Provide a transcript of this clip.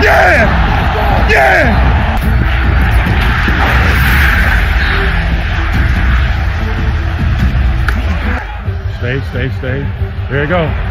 Yeah! Yeah! Stay, stay, stay. Here you go.